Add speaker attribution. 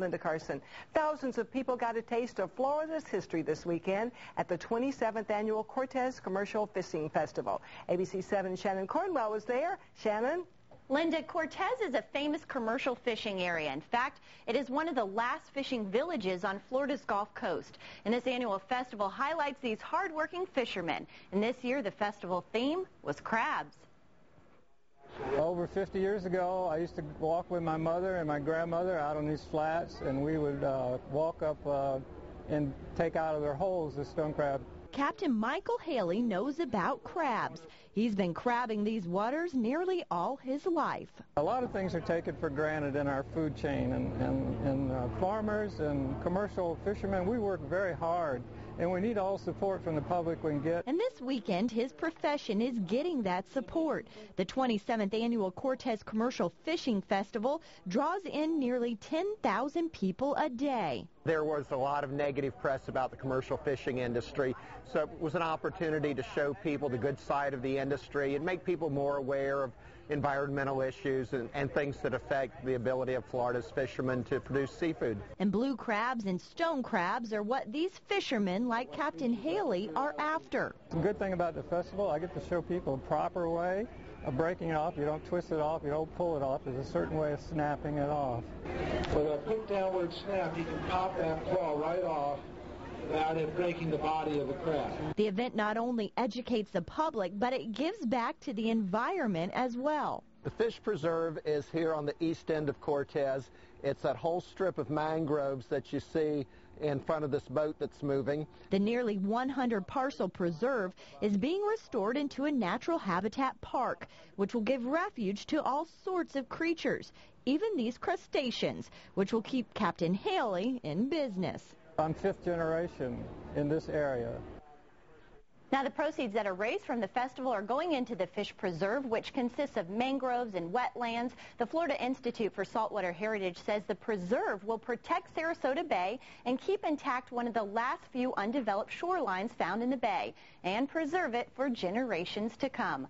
Speaker 1: Linda Carson. Thousands of people got a taste of Florida's history this weekend at the 27th annual Cortez Commercial Fishing Festival. ABC 7 Shannon Cornwell was there. Shannon?
Speaker 2: Linda, Cortez is a famous commercial fishing area. In fact, it is one of the last fishing villages on Florida's Gulf Coast. And this annual festival highlights these hardworking fishermen. And this year, the festival theme was crabs.
Speaker 3: Over 50 years ago, I used to walk with my mother and my grandmother out on these flats, and we would uh, walk up uh, and take out of their holes the stone crab.
Speaker 2: Captain Michael Haley knows about crabs. He's been crabbing these waters nearly all his life.
Speaker 3: A lot of things are taken for granted in our food chain, and, and, and uh, farmers and commercial fishermen, we work very hard and we need all support from the public we can get.
Speaker 2: And this weekend, his profession is getting that support. The 27th annual Cortez Commercial Fishing Festival draws in nearly 10,000 people a day.
Speaker 4: There was a lot of negative press about the commercial fishing industry, so it was an opportunity to show people the good side of the industry and make people more aware of environmental issues and, and things that affect the ability of Florida's fishermen to produce seafood.
Speaker 2: And blue crabs and stone crabs are what these fishermen like Captain Haley are after.
Speaker 3: The good thing about the festival, I get to show people a proper way of breaking it off. You don't twist it off, you don't pull it off. There's a certain way of snapping it off.
Speaker 5: A snap, you can pop that claw right off without it breaking the body of the crab.
Speaker 2: The event not only educates the public, but it gives back to the environment as well.
Speaker 4: The fish preserve is here on the east end of Cortez. It's that whole strip of mangroves that you see in front of this boat that's moving.
Speaker 2: The nearly 100 parcel preserve is being restored into a natural habitat park, which will give refuge to all sorts of creatures, even these crustaceans, which will keep Captain Haley in business.
Speaker 3: I'm fifth generation in this area.
Speaker 2: Now, the proceeds that are raised from the festival are going into the fish preserve, which consists of mangroves and wetlands. The Florida Institute for Saltwater Heritage says the preserve will protect Sarasota Bay and keep intact one of the last few undeveloped shorelines found in the bay and preserve it for generations to come.